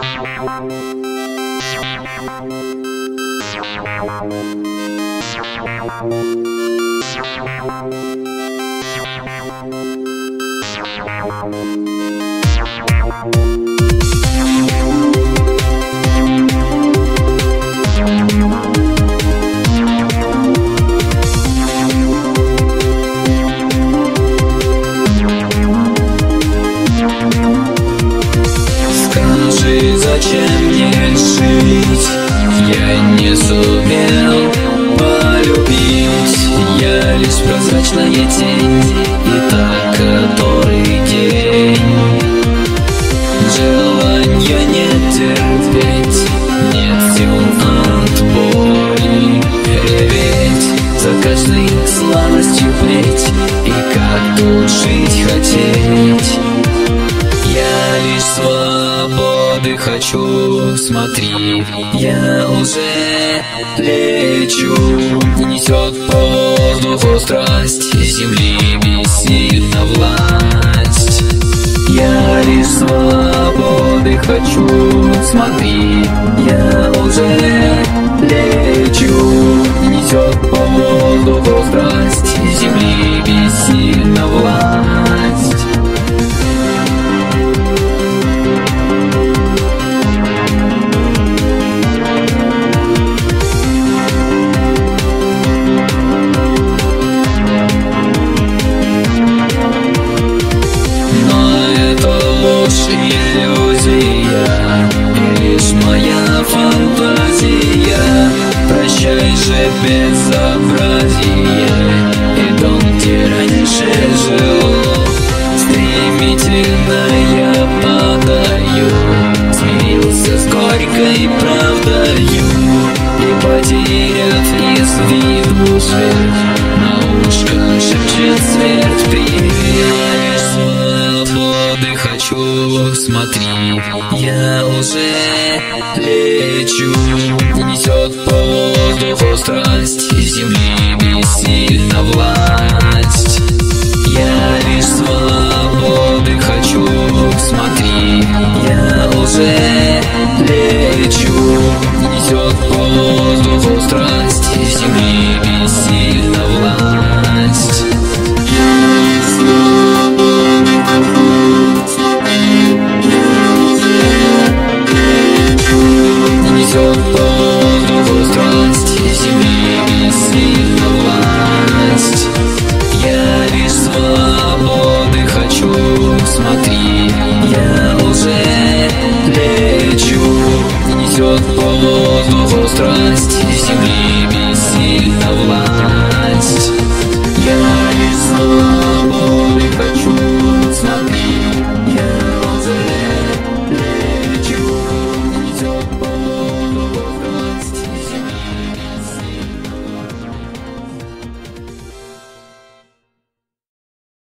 Thank you. Не сумел полюбить. Я лишь прозрачная тень И так который день. Желания не терпеть Нет сил от боли Реветь За каждой слабостью плеть И как тут жить хотеть хочу, смотри, я уже лечу. Несет по воздуху страсть, земли бессильна власть. Я лишь свободы хочу, смотри, же безобразие И дом, где раньше жил. Стремительно я падаю Смирился с горькой правдою И потеряв из виду свет Я уже лечу. Несет по воздуху страсть Несет по воздуху страсть, земли бессильна власть. Я лишь свободы хочу, смотри, я уже лечу. Несет по воздуху страсть, земли